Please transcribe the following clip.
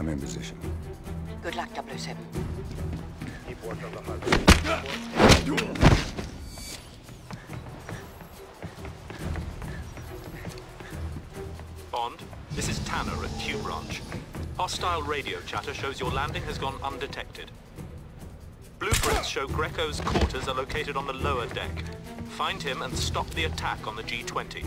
I'm in position. Good luck, 007. Keep watch on the. Bond, this is Tanner at Q Branch. Hostile radio chatter shows your landing has gone undetected. Blueprints show Greco's quarters are located on the lower deck. Find him and stop the attack on the G-20.